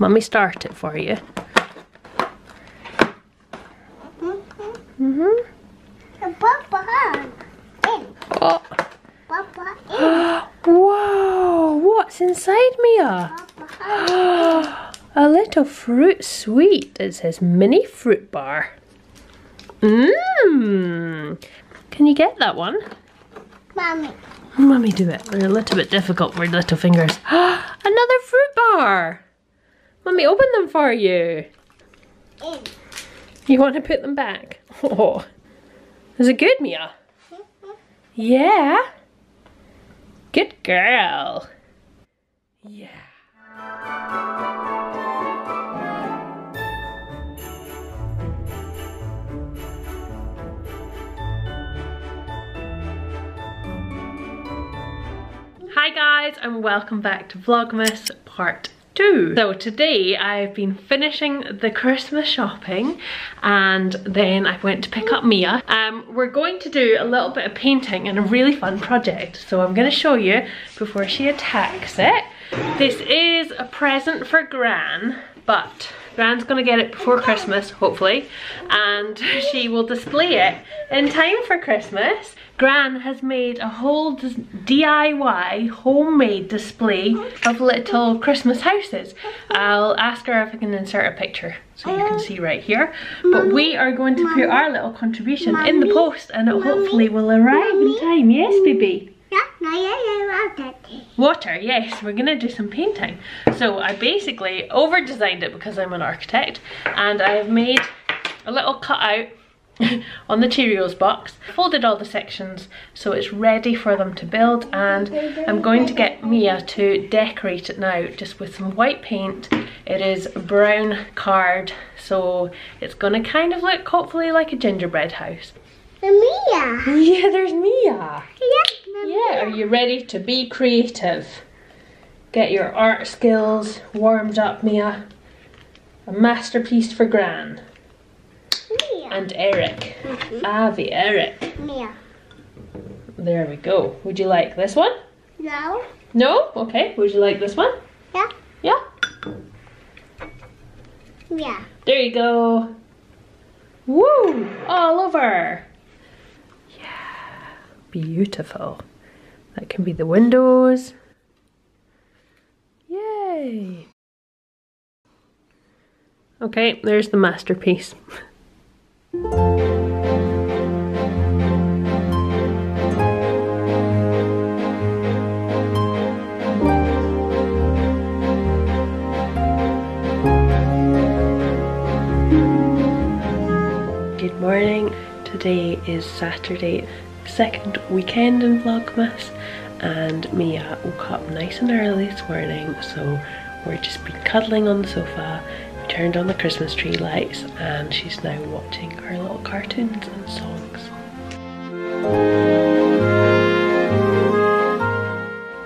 Mummy start it for you. Mm-hmm. Oh. Whoa, what's inside Mia? A little fruit sweet. It says mini fruit bar. Mmm. Can you get that one? Mommy. Mummy do it. They're a little bit difficult with little fingers. Another fruit bar. Mummy open them for you. You want to put them back? Oh. Is it good, Mia? Yeah. Good girl. Yeah. Hi guys and welcome back to Vlogmas part 2. So today I've been finishing the Christmas shopping and then I went to pick up Mia. Um, we're going to do a little bit of painting and a really fun project. So I'm going to show you before she attacks it. This is a present for Gran but Gran's gonna get it before Christmas, hopefully, and she will display it in time for Christmas. Gran has made a whole DIY homemade display of little Christmas houses. I'll ask her if I can insert a picture so you can see right here. But we are going to put our little contribution in the post and it hopefully will arrive in time. Yes, baby? Water, yes, we're gonna do some painting. So I basically over designed it because I'm an architect and I have made a little cutout on the Cheerios box, folded all the sections so it's ready for them to build and I'm going to get Mia to decorate it now just with some white paint. It is brown card so it's gonna kind of look hopefully like a gingerbread house. Mia. Yeah, there's Mia. Yeah. Yeah, are you ready to be creative? Get your art skills warmed up, Mia. A masterpiece for Gran Mia. and Eric. Mm-hmm. Avi, Eric. Mia. There we go. Would you like this one? No. No? Okay. Would you like this one? Yeah. Yeah. Yeah. There you go. Woo! All over. Beautiful. That can be the windows. Yay. Okay, there's the masterpiece. Good morning. Today is Saturday, second weekend in Vlogmas, and Mia woke up nice and early this morning, so we're just been cuddling on the sofa. We turned on the Christmas tree lights, and she's now watching her little cartoons and songs.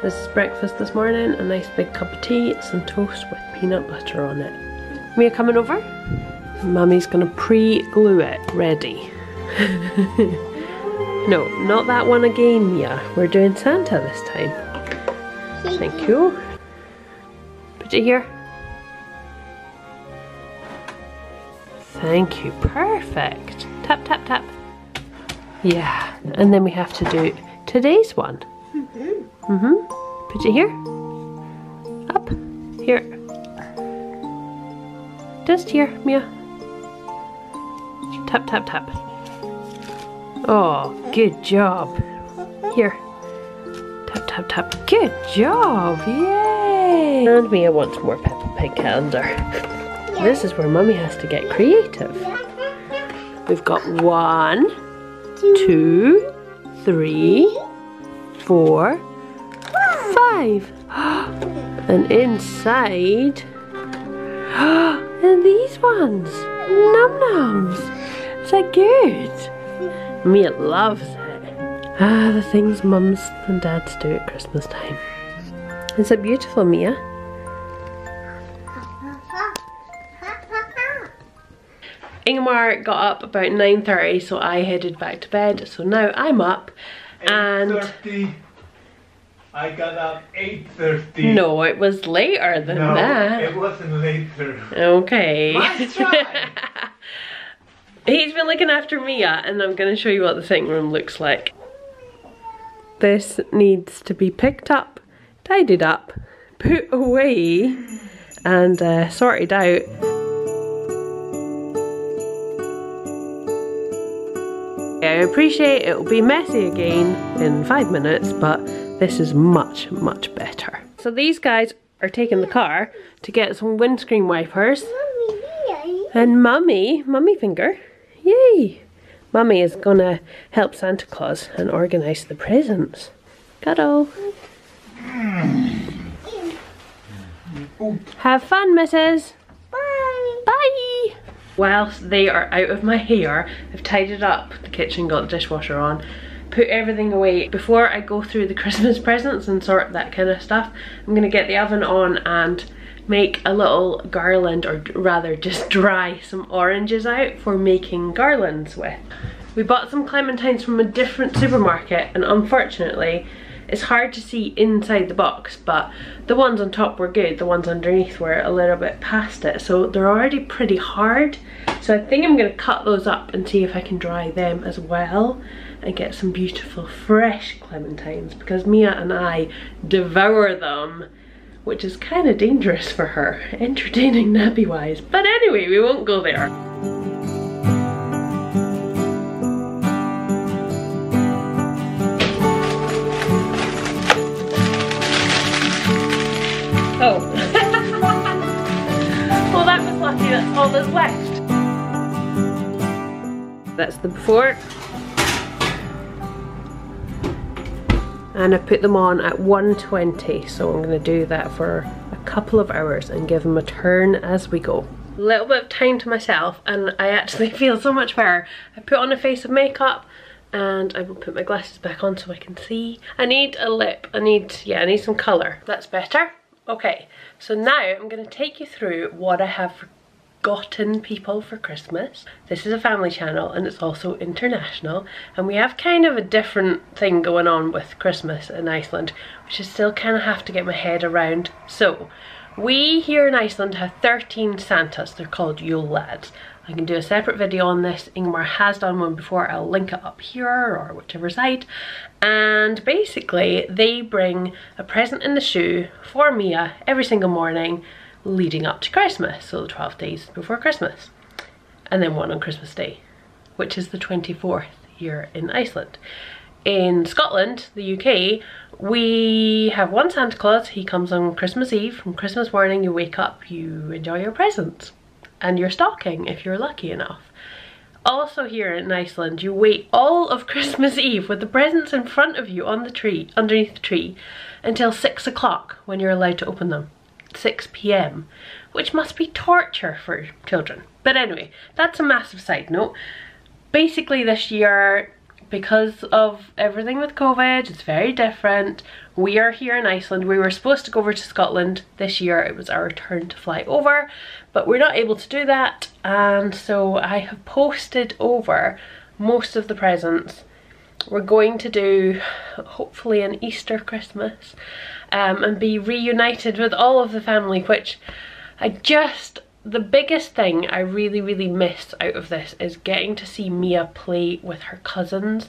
This is breakfast this morning, a nice big cup of tea, some toast with peanut butter on it. Mia coming over? Mummy's gonna pre-glue it ready. no, not that one again, Mia. We're doing Santa this time. Thank you. Put it here. Thank you. Perfect. Tap, tap, tap. Yeah. And then we have to do today's one. Mm-hmm. Put it here. Up. Here. Just here, Mia. Tap, tap, tap. Oh, good job. Here. Tap, tap, tap. Good job. Yay. And Mia wants more Peppa Pig calendar. This is where Mummy has to get creative. We've got one, two, three, four, five. And inside, and these ones, num nums. Is that good? Mia loves it. Ah, the things mums and dads do at Christmas time. Is it beautiful, Mia? Ingmar got up about 9.30 so I headed back to bed so now I'm up and 8.30. I got up 8.30. No, it was later than No, that. it wasn't later. Okay. He's been looking after Mia and I'm going to show you what the sitting room looks like. This needs to be picked up, tidied up, put away and uh, sorted out. I appreciate it will be messy again in five minutes, but this is much, much better. So these guys are taking the car to get some windscreen wipers and mummy, mummy finger, yay! Mummy is gonna help Santa Claus and organise the presents. Cuddle. Have fun, missus. Bye. Bye! Whilst they are out of my hair, I've tidied up the kitchen, got the dishwasher on, put everything away. Before I go through the Christmas presents and sort that kind of stuff, I'm gonna get the oven on and make a little garland, or rather just dry some oranges out for making garlands with. We bought some clementines from a different supermarket and unfortunately it's hard to see inside the box but the ones on top were good. The ones underneath were a little bit past it so they're already pretty hard. So I think I'm going to cut those up and see if I can dry them as well and get some beautiful fresh clementines because Mia and I devour them which is kind of dangerous for her entertaining nappy wise but anyway we won't go there Oh. well, that was lucky. That's all that's left. That's the before. And I put them on at 120, so I'm going to do that for a couple of hours and give them a turn as we go. A little bit of time to myself and I actually feel so much better. I put on a face of makeup and I will put my glasses back on so I can see. I need a lip, I need, yeah, I need some colour. That's better. Okay, so now I'm going to take you through what I have forgotten people for Christmas. This is a family channel and it's also international and we have kind of a different thing going on with Christmas in Iceland which I still kind of have to get my head around. So, we here in Iceland have 13 Santas, they're called Yule Lads. I can do a separate video on this. Ingmar has done one before. I'll link it up here or whichever side. And basically, they bring a present in the shoe for Mia every single morning leading up to Christmas. So the 12 days before Christmas. And then one on Christmas Day, which is the 24th here in Iceland. In Scotland, the UK, we have one Santa Claus. He comes on Christmas Eve. From Christmas morning, you wake up, you enjoy your presents and your stocking if you're lucky enough. Also here in Iceland, you wait all of Christmas Eve with the presents in front of you on the tree, underneath the tree, until six o'clock when you're allowed to open them. 6 p.m. which must be torture for children. But anyway, that's a massive side note. Basically this year, because of everything with COVID, it's very different. We are here in Iceland. We were supposed to go over to Scotland this year. It was our turn to fly over, but we're not able to do that. And so I have posted over most of the presents. We're going to do hopefully an Easter Christmas um, and be reunited with all of the family, which I just the biggest thing I really, really miss out of this is getting to see Mia play with her cousins.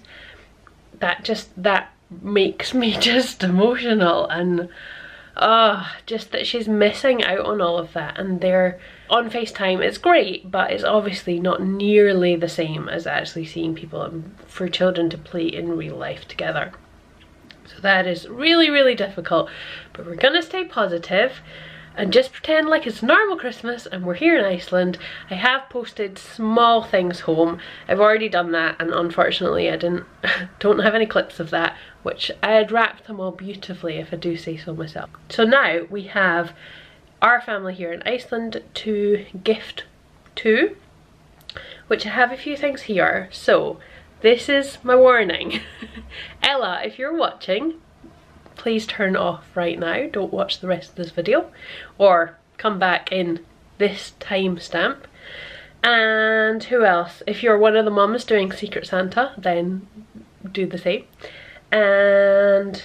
That just, that makes me just emotional and oh, just that she's missing out on all of that and they're on FaceTime. It's great, but it's obviously not nearly the same as actually seeing people and for children to play in real life together. So that is really, really difficult, but we're gonna stay positive and just pretend like it's normal Christmas and we're here in Iceland. I have posted small things home. I've already done that and unfortunately I didn't don't have any clips of that which I had wrapped them all beautifully if I do say so myself. So now we have our family here in Iceland to gift to which I have a few things here. So this is my warning. Ella, if you're watching, please turn off right now. Don't watch the rest of this video or come back in this timestamp. And who else? If you're one of the mums doing Secret Santa, then do the same. And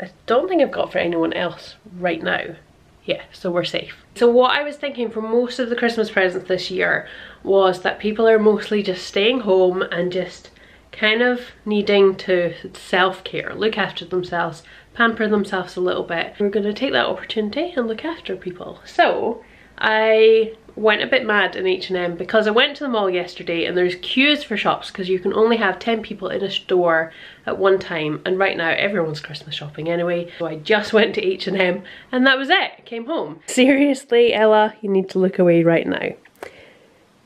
I don't think I've got for anyone else right now. Yeah, so we're safe. So what I was thinking for most of the Christmas presents this year was that people are mostly just staying home and just kind of needing to self-care, look after themselves, pamper themselves a little bit. We're going to take that opportunity and look after people. So I went a bit mad in H&M because I went to the mall yesterday and there's queues for shops because you can only have 10 people in a store at one time and right now everyone's Christmas shopping anyway so I just went to H&M and that was it, came home. Seriously Ella, you need to look away right now.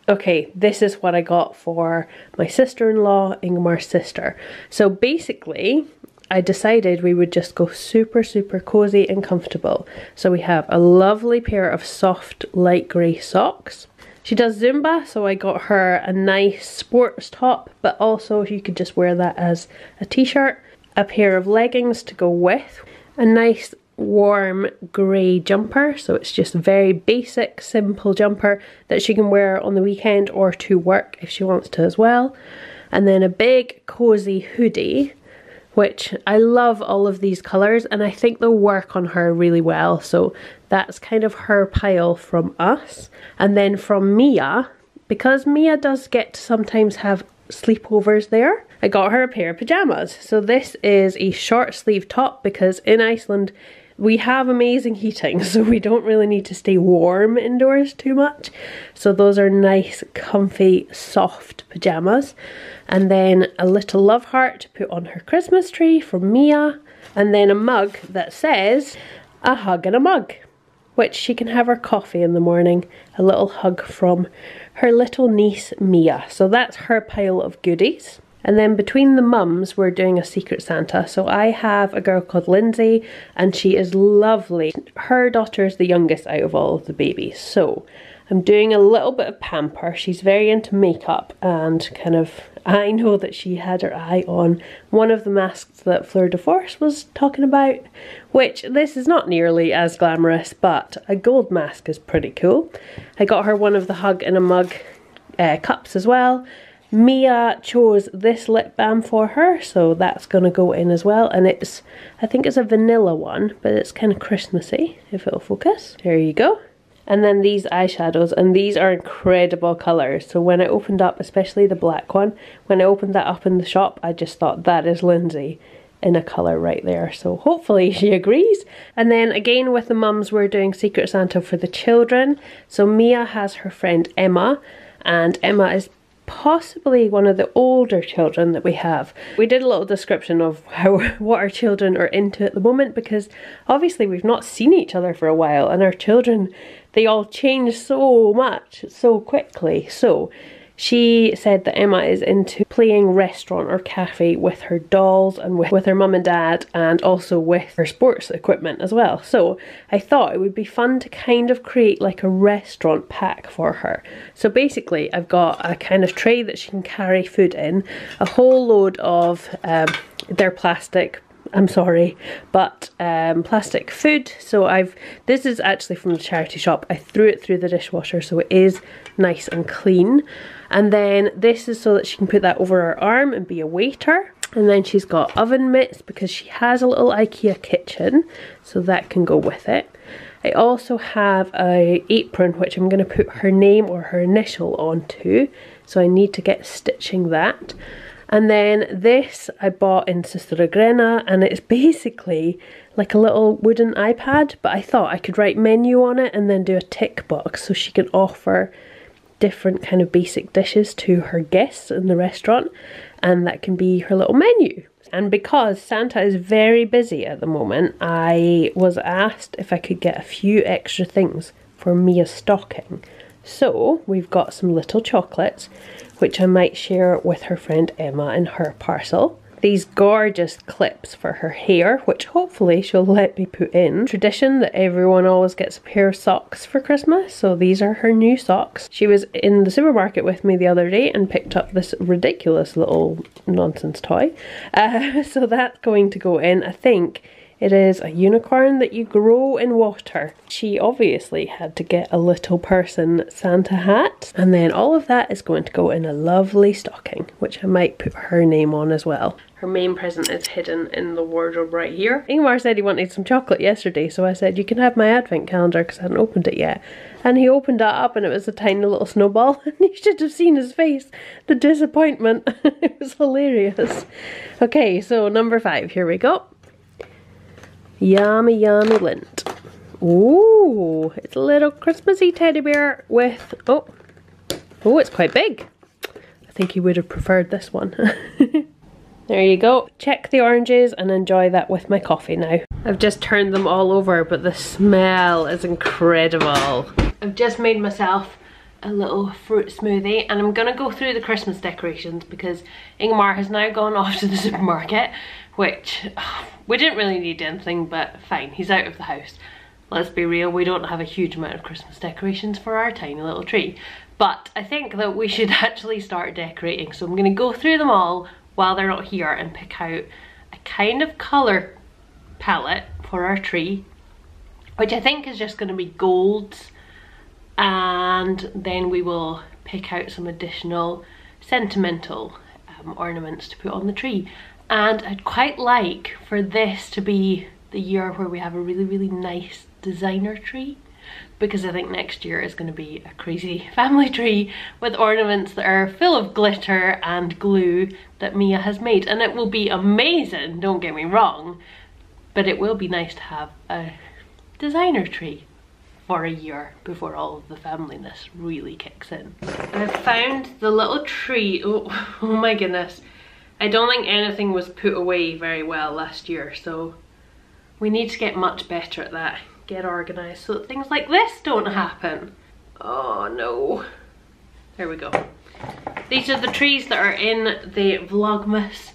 Okay, this is what I got for my sister-in-law, Ingmar's sister. So basically, I decided we would just go super, super cozy and comfortable. So we have a lovely pair of soft light grey socks. She does Zumba, so I got her a nice sports top, but also you could just wear that as a t-shirt. A pair of leggings to go with. A nice warm grey jumper, so it's just very basic, simple jumper that she can wear on the weekend or to work if she wants to as well. And then a big cozy hoodie which I love all of these colours and I think they'll work on her really well. So that's kind of her pile from us. And then from Mia, because Mia does get to sometimes have sleepovers there, I got her a pair of pyjamas. So this is a short sleeve top because in Iceland we have amazing heating so we don't really need to stay warm indoors too much. So those are nice comfy soft pyjamas and then a little love heart to put on her Christmas tree from Mia. And then a mug that says a hug and a mug which she can have her coffee in the morning. A little hug from her little niece Mia. So that's her pile of goodies and then between the mums, we're doing a Secret Santa. So I have a girl called Lindsay, and she is lovely. Her daughter is the youngest out of all of the babies. So I'm doing a little bit of pamper. She's very into makeup and kind of, I know that she had her eye on one of the masks that Fleur de Force was talking about, which this is not nearly as glamorous, but a gold mask is pretty cool. I got her one of the hug and a mug uh, cups as well Mia chose this lip balm for her, so that's going to go in as well. And it's, I think it's a vanilla one, but it's kind of Christmassy, if it'll focus. There you go. And then these eyeshadows, and these are incredible colours. So when I opened up, especially the black one, when I opened that up in the shop, I just thought that is Lindsay in a colour right there. So hopefully she agrees. And then again with the mums, we're doing Secret Santa for the children. So Mia has her friend Emma, and Emma is possibly one of the older children that we have. We did a little description of how what our children are into at the moment because obviously we've not seen each other for a while and our children they all change so much so quickly. So she said that Emma is into playing restaurant or cafe with her dolls and with, with her mum and dad and also with her sports equipment as well. So I thought it would be fun to kind of create like a restaurant pack for her. So basically I've got a kind of tray that she can carry food in, a whole load of um, their plastic I'm sorry, but um, plastic food. So I've, this is actually from the charity shop. I threw it through the dishwasher so it is nice and clean. And then this is so that she can put that over her arm and be a waiter. And then she's got oven mitts because she has a little Ikea kitchen, so that can go with it. I also have a apron which I'm going to put her name or her initial onto, so I need to get stitching that. And then this I bought in Søstrene Grene and it's basically like a little wooden iPad, but I thought I could write menu on it and then do a tick box so she can offer different kind of basic dishes to her guests in the restaurant and that can be her little menu. And because Santa is very busy at the moment, I was asked if I could get a few extra things for Mia's stocking. So we've got some little chocolates, which I might share with her friend Emma in her parcel these gorgeous clips for her hair, which hopefully she'll let me put in. Tradition that everyone always gets a pair of socks for Christmas, so these are her new socks. She was in the supermarket with me the other day and picked up this ridiculous little nonsense toy. Uh, so that's going to go in. I think It is a unicorn that you grow in water. She obviously had to get a little person Santa hat, and then all of that is going to go in a lovely stocking, which I might put her name on as well. Her main present is hidden in the wardrobe right here. Ingmar said he wanted some chocolate yesterday, so I said, You can have my advent calendar because I hadn't opened it yet. And he opened it up and it was a tiny little snowball. And you should have seen his face. The disappointment. it was hilarious. Okay, so number five, here we go. Yummy, yummy Lindt. Ooh, it's a little Christmassy teddy bear with, oh, oh, it's quite big. I think he would have preferred this one. there you go. Check the oranges and enjoy that with my coffee now. I've just turned them all over, but the smell is incredible. I've just made myself a little fruit smoothie and I'm gonna go through the Christmas decorations because Ingmar has now gone off to the supermarket which we didn't really need anything but fine he's out of the house. Let's be real we don't have a huge amount of Christmas decorations for our tiny little tree. But I think that we should actually start decorating so I'm gonna go through them all while they're not here and pick out a kind of colour palette for our tree which I think is just going to be golds and then we will pick out some additional sentimental um, ornaments to put on the tree. And I'd quite like for this to be the year where we have a really really nice designer tree because I think next year is going to be a crazy family tree with ornaments that are full of glitter and glue that Mia has made. And it will be amazing don't get me wrong but it will be nice to have a designer tree for a year before all of the familyness really kicks in. I found the little tree, oh, oh my goodness. I don't think anything was put away very well last year, so we need to get much better at that. Get organised so that things like this don't happen. Oh no. There we go. These are the trees that are in the Vlogmas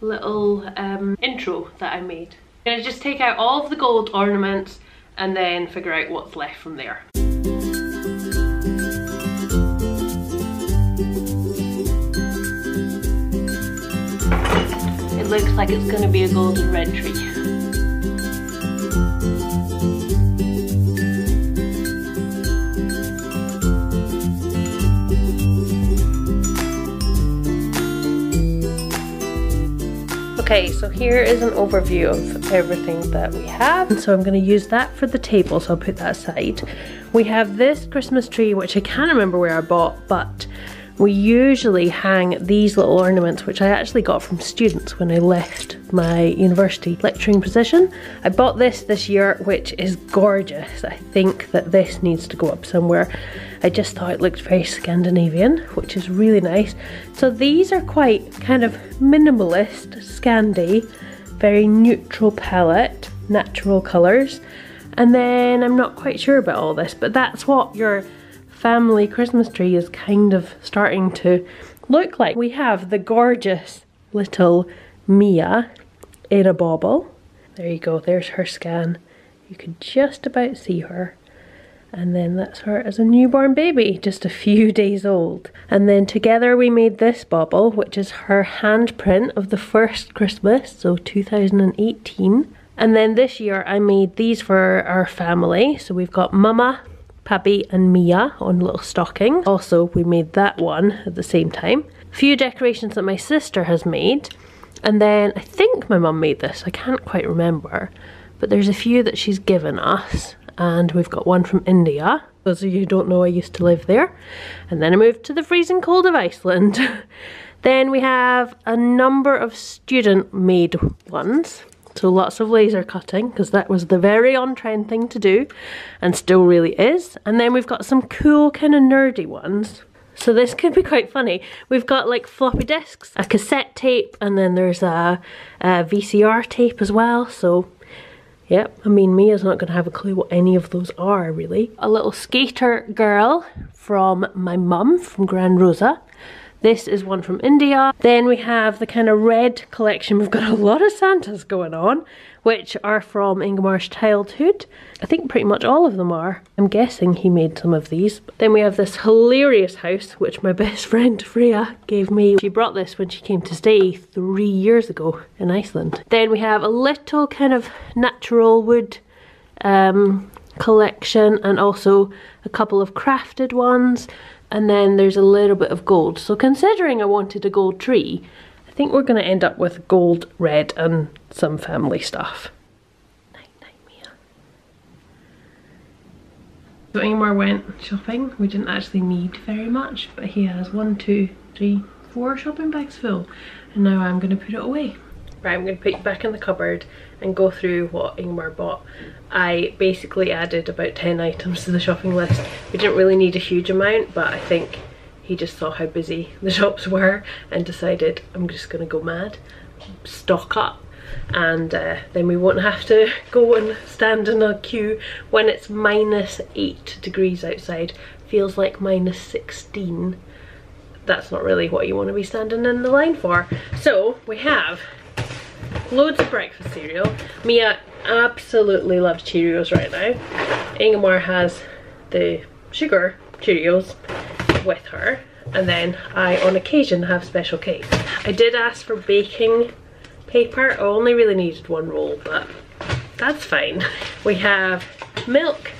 little um, intro that I made. I'm gonna just take out all of the gold ornaments and then figure out what's left from there. It looks like it's going to be a golden red tree. Okay, so here is an overview of everything that we have. So I'm going to use that for the table, so I'll put that aside. We have this Christmas tree, which I can't remember where I bought, but we usually hang these little ornaments, which I actually got from students when I left my university lecturing position. I bought this this year, which is gorgeous. I think that this needs to go up somewhere. I just thought it looked very Scandinavian, which is really nice. So these are quite kind of minimalist, Scandi, very neutral palette, natural colours. And then I'm not quite sure about all this, but that's what your family Christmas tree is kind of starting to look like. We have the gorgeous little Mia in a bauble. There you go, there's her scan. You can just about see her. And then that's her as a newborn baby, just a few days old. And then together we made this bauble, which is her handprint of the first Christmas, so 2018. And then this year I made these for our family. So we've got Mama, Pappy and Mia on little stocking. Also, we made that one at the same time. A few decorations that my sister has made. And then I think my mum made this, I can't quite remember. But there's a few that she's given us. And we've got one from India. Those of you who don't know, I used to live there. And then I moved to the freezing cold of Iceland. then we have a number of student made ones. So lots of laser cutting because that was the very on-trend thing to do and still really is. And then we've got some cool kind of nerdy ones. So this could be quite funny. We've got like floppy disks, a cassette tape, and then there's a, a VCR tape as well. So Yep, I mean Mia's not going to have a clue what any of those are really. A little skater girl from my mum from Gran Rosa. This is one from India. Then we have the kind of red collection. We've got a lot of Santas going on, which are from Ingemar's childhood. I think pretty much all of them are. I'm guessing he made some of these. Then we have this hilarious house, which my best friend Freya gave me. She brought this when she came to stay three years ago in Iceland. Then we have a little kind of natural wood um, collection and also a couple of crafted ones and then there's a little bit of gold. So considering I wanted a gold tree, think we're going to end up with gold, red and some family stuff. Night, night, Mia. So Ingmar went shopping. We didn't actually need very much, but he has one, two, three, four shopping bags full. And now I'm going to put it away. Right, I'm going to put it back in the cupboard and go through what Ingmar bought. I basically added about 10 items to the shopping list. We didn't really need a huge amount, but I think he just saw how busy the shops were and decided I'm just to go mad, stock up and uh, then we won't have to go and stand in a queue when it's minus 8 degrees outside. Feels like minus 16. That's not really what you want to be standing in the line for. So we have loads of breakfast cereal. Mia absolutely loves Cheerios right now. Ingemar has the sugar Cheerios with her and then I on occasion have special cakes. I did ask for baking paper. I only really needed one roll but that's fine. We have milk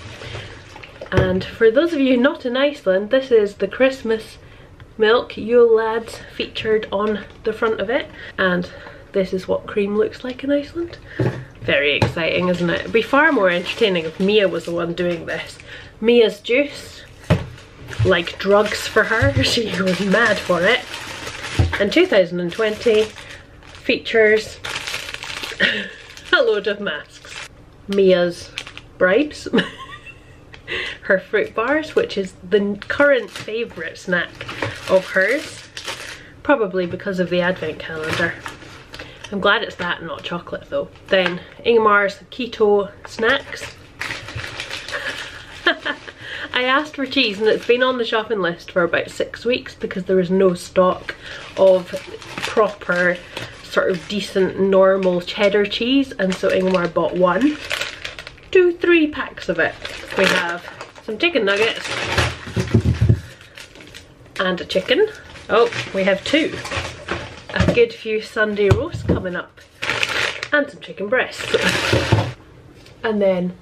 and for those of you not in Iceland this is the Christmas milk Yule Lads featured on the front of it and this is what cream looks like in Iceland. Very exciting, isn't it? It'd be far more entertaining if Mia was the one doing this. Mia's juice, like drugs for her. She was mad for it. And 2020 features a load of masks. Mia's bribes. her fruit bars, which is the current favourite snack of hers. Probably because of the advent calendar. I'm glad it's that and not chocolate though. Then Ingemar's keto snacks. I asked for cheese and it's been on the shopping list for about six weeks because there is no stock of proper sort of decent normal cheddar cheese and so Ingemar bought one, two, three packs of it. We have some chicken nuggets and a chicken. Oh, we have two a good few Sunday roasts coming up and some chicken breasts and then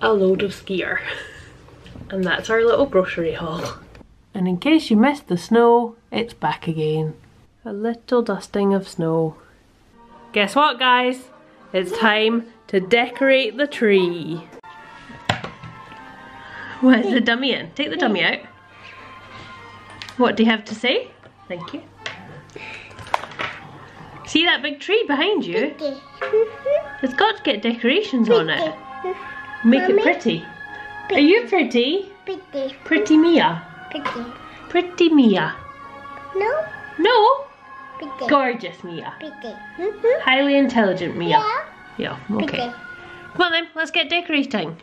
a load of skyr and that's our little grocery haul. And in case you missed the snow it's back again. A little dusting of snow. Guess what guys? It's time to decorate the tree. Where's the dummy in? Take the dummy out. What do you have to say? Thank you. See that big tree behind you? It's got to get decorations on it. Make it pretty. Are you pretty? Pretty. Pretty Mia. Pretty. Pretty Mia. No? No. Pretty. Gorgeous Mia. Pretty. Mhm. Highly intelligent Mia. Yeah. Yeah, okay. Pretty. Come on then, let's get decorating.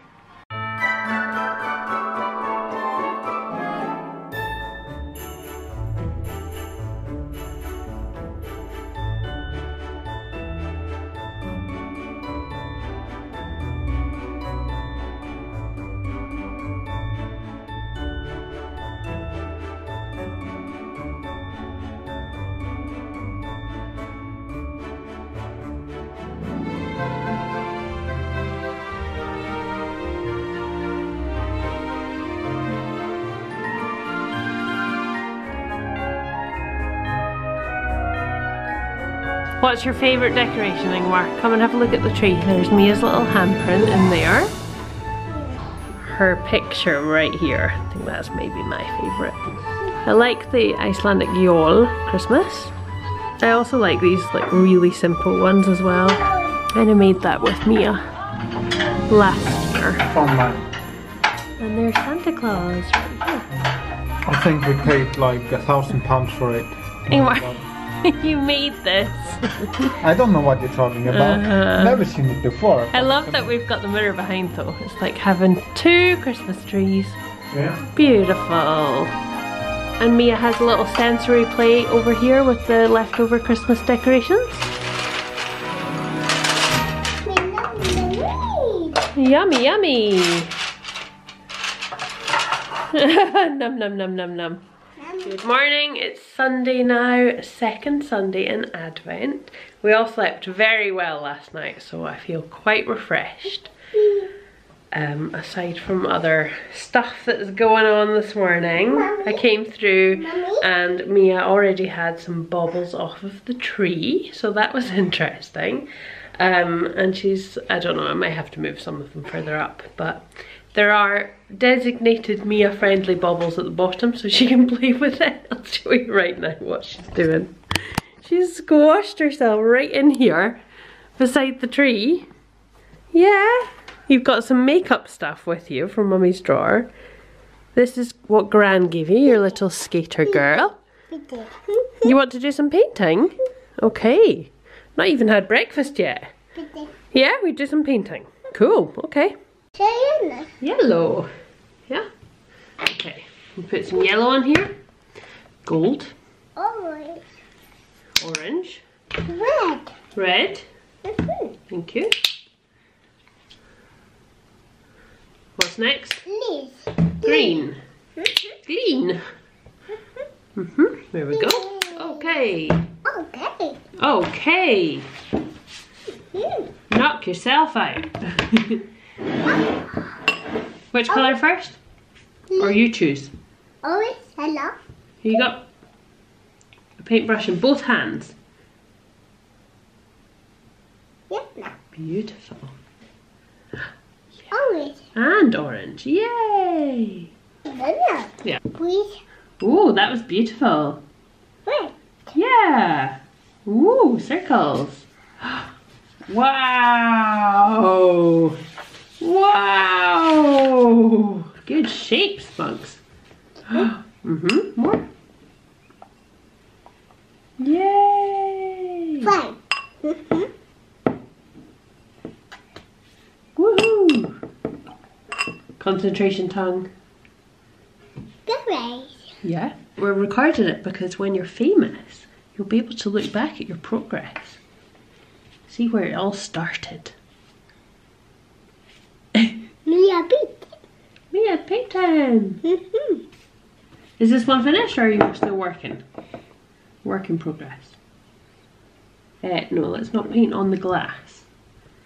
What's your favourite decoration, Ingmar? Come and have a look at the tree. There's Mia's little handprint in there. Her picture right here. I think that's maybe my favourite. I like the Icelandic Yule Christmas. I also like these like really simple ones as well. And I made that with Mia last year. From. And there's Santa Claus right here. I think we paid like a thousand pounds for it. Ingmar, you made this. I don't know what you're talking about. Uh-huh. Never seen it before. I love that we've got the mirror behind though. It's like having two Christmas trees. Yeah. Beautiful. And Mia has a little sensory play over here with the leftover Christmas decorations. Yummy, yummy. num num num num num. Good morning, it's Sunday now, second Sunday in Advent. We all slept very well last night, so I feel quite refreshed. Um, aside from other stuff that's going on this morning. I came through and Mia already had some baubles off of the tree, so that was interesting. Um, and she's, I don't know, I might have to move some of them further up, but there are designated Mia friendly bubbles at the bottom so she can play with it. I'll show you right now what she's doing. She's squashed herself right in here beside the tree. Yeah, you've got some makeup stuff with you from mummy's drawer. This is what Gran gave you, your little skater girl. You want to do some painting? Okay. Not even had breakfast yet. Yeah, we do some painting. Cool, okay. Yellow. Yeah. Okay. We put some yellow on here. Gold. Orange. Orange. Red. Red. Thank you. What's next? Leaf. Green. Green. Mm hmm There we go. Okay. Okay. Okay. Hmm. Knock yourself out. Which colour oh. first? Or you choose? Oh, orange. Hello. Here you got a paintbrush in both hands. Yep. Beautiful. Oh, orange. And orange. Yay! Yeah. Please. Ooh, that was beautiful. Red. Yeah. Ooh, circles. Wow. Wow. Good shapes, Bugs. mm-hmm. More. Yay. Fine. Mhm. Woohoo. Concentration tongue. Great. Yeah. We're recording it because when you're famous, you'll be able to look back at your progress. See where it all started. Mia beat. Mia, paint time! Mhm. Is this one finished or are you still working? Work in progress. Eh, no, let's not paint on the glass.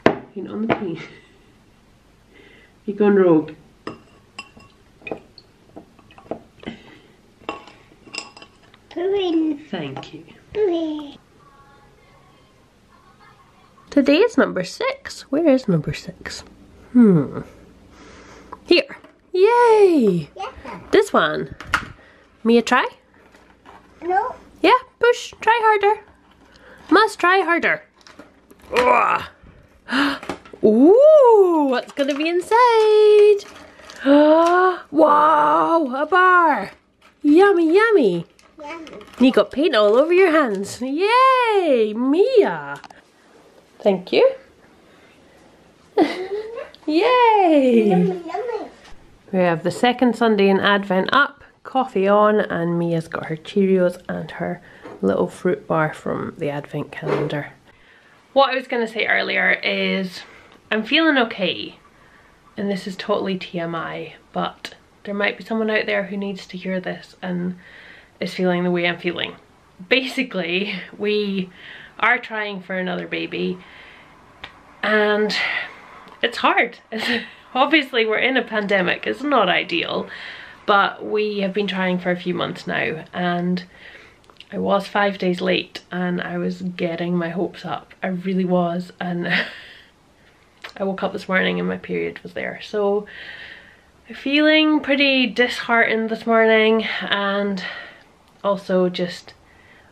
Paint on the paint. You're going rogue. Green. Thank you. Today is number six. Where is number six? Hmm. Yay! Yeah. This one. Mia, try? No. Yeah, push. Try harder. Must try harder. Ugh. Ooh, what's gonna be inside? wow, a bar. Yummy, yummy. Yeah. You got paint all over your hands. Yay, Mia. Thank you. Yay. Yummy, yummy. We have the second Sunday in Advent up, coffee on, and Mia's got her Cheerios and her little fruit bar from the Advent calendar. What I was going to say earlier is I'm feeling okay, and this is totally TMI, but there might be someone out there who needs to hear this and is feeling the way I'm feeling. Basically, we are trying for another baby, and it's hard. Obviously, we're in a pandemic, it's not ideal, but we have been trying for a few months now, and I was five days late and I was getting my hopes up. I really was, and I woke up this morning and my period was there. So I'm feeling pretty disheartened this morning and also just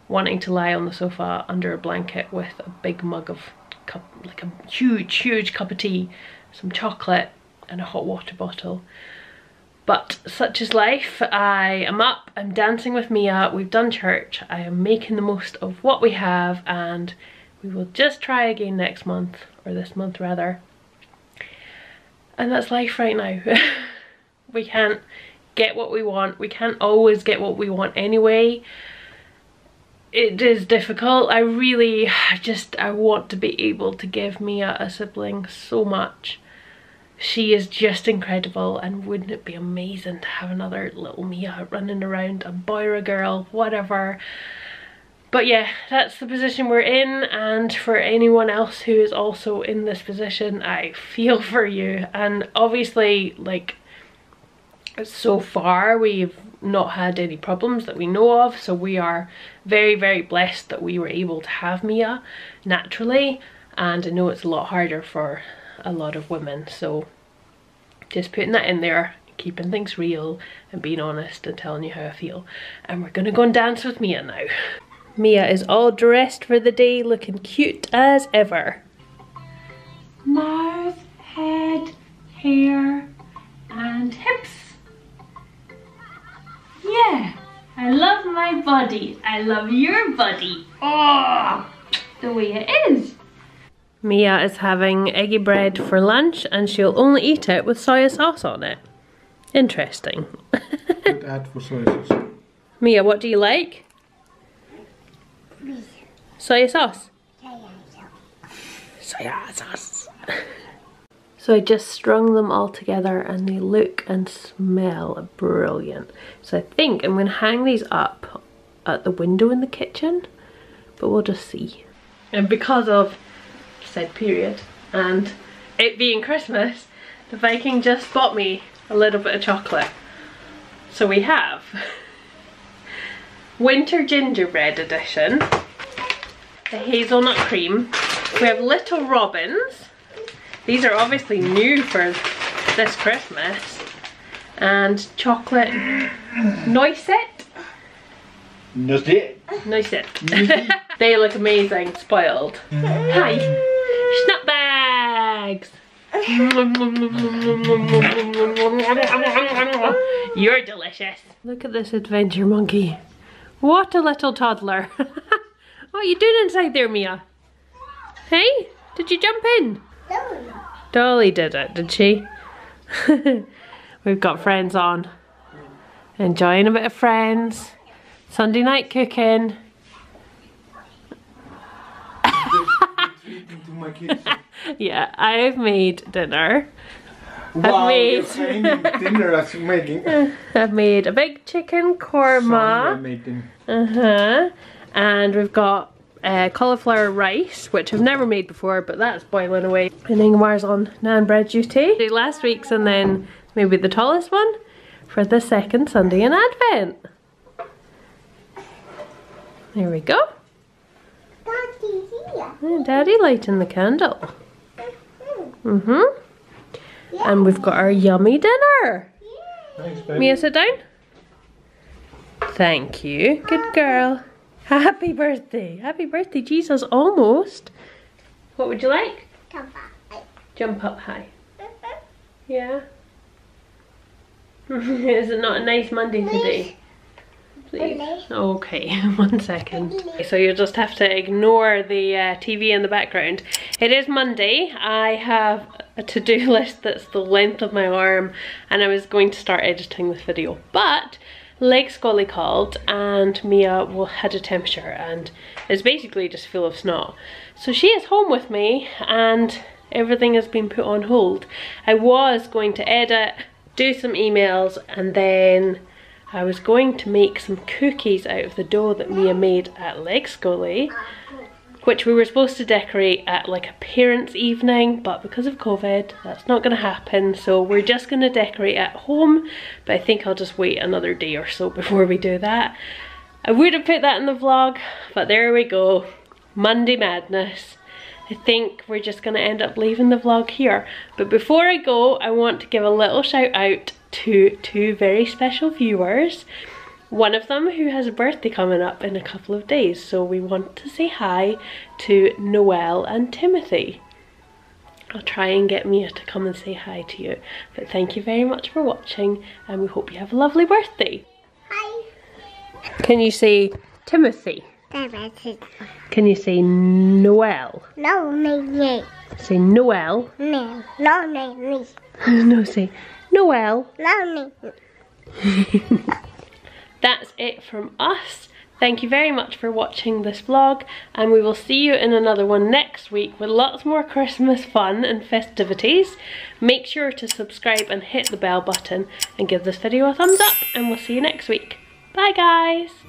wanting to lie on the sofa under a blanket with a big mug of cup, like a huge, huge cup of tea, some chocolate and a hot water bottle. But such is life. I am up, I'm dancing with Mia, we've done church, I am making the most of what we have and we will just try again next month, or this month rather. And that's life right now. we can't get what we want. We can't always get what we want anyway. It is difficult. I really just, I want to be able to give Mia a sibling so much. She is just incredible and wouldn't it be amazing to have another little Mia running around, a boy or a girl, whatever. But yeah, that's the position we're in and for anyone else who is also in this position, I feel for you. And obviously, like, so far we've not had any problems that we know of so we are very very blessed that we were able to have Mia naturally and I know it's a lot harder for a lot of women so just putting that in there keeping things real and being honest and telling you how I feel and we're gonna go and dance with Mia now Mia is all dressed for the day looking cute as ever mouth head hair and hips yeah, I love my body. I love your body. Oh, the way it is. Mia is having eggy bread for lunch and she'll only eat it with soya sauce on it. Interesting. Good ad for soy sauce. Mia, what do you like? Soya sauce. Soya sauce. So I just strung them all together and they look and smell brilliant. So I think I'm going to hang these up at the window in the kitchen, but we'll just see. And because of said period and it being Christmas, the Viking just bought me a little bit of chocolate. So we have Winter Gingerbread Edition, the hazelnut cream, we have Little Robins, these are obviously new for this Christmas. And chocolate noisette. Noisette. Noisette. they look amazing, spoiled. Hi. Snap bags. You're delicious. Look at this adventure monkey. What a little toddler. what are you doing inside there, Mia? Hey, did you jump in? Dolly did it, did she? We've got friends on. Enjoying a bit of friends. Sunday night cooking. yeah, I've made dinner. Wow, made- you're saying dinner as you're making. I've made a big chicken korma. Uh-huh. And we've got uh, cauliflower rice, which I've never made before, but that's boiling away. And Ingmar's on naan bread duty. Last week's and then maybe the tallest one for the second Sunday in Advent. There we go. Daddy here. And Daddy lighting the candle. Mm-hmm. And we've got our yummy dinner. Thanks, baby. Mia, sit down. Thank you. Good girl. Happy birthday. Happy birthday, Jesus. Almost. What would you like? Come back. Jump up high. Yeah. Is it not a nice Monday today? Please. Okay, one second. So you'll just have to ignore the uh, TV in the background. It is Monday. I have a to-do list that's the length of my arm and I was going to start editing this video. But Leikskóli called and Mia will, had a temperature and is basically just full of snot. So she is home with me and everything has been put on hold. I was going to edit, do some emails and then I was going to make some cookies out of the dough that Mia made at Leikskóli, eh? which we were supposed to decorate at like a parents' evening, but because of COVID, that's not going to happen. So we're just going to decorate at home, but I think I'll just wait another day or so before we do that. I would have put that in the vlog, but there we go. Monday madness. I think we're just going to end up leaving the vlog here. But before I go, I want to give a little shout out to two very special viewers. One of them who has a birthday coming up in a couple of days. So we want to say hi to Noel and Timothy. I'll try and get Mia to come and say hi to you. But thank you very much for watching and we hope you have a lovely birthday. Hi. Can you say Timothy? Can you say Noelle? No, me, me. Say Noelle. Me. No, me, me. no, say Noelle. No, me. That's it from us. Thank you very much for watching this vlog and we will see you in another one next week with lots more Christmas fun and festivities. Make sure to subscribe and hit the bell button and give this video a thumbs up and we'll see you next week. Bye guys!